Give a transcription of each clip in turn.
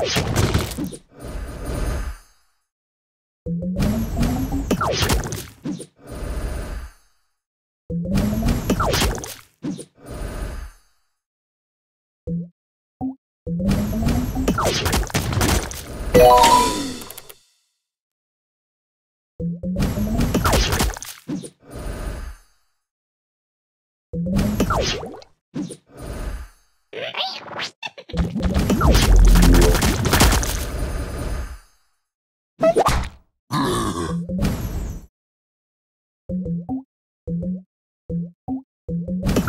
you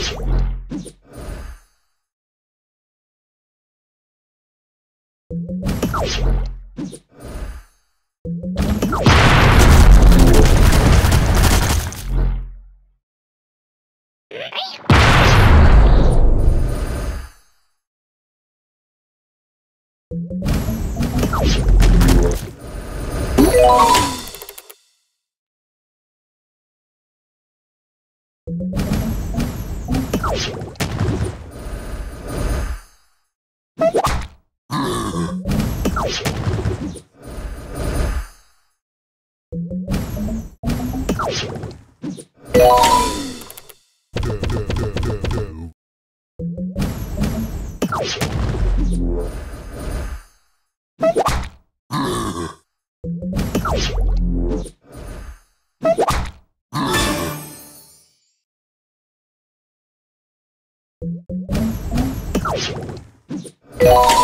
you you you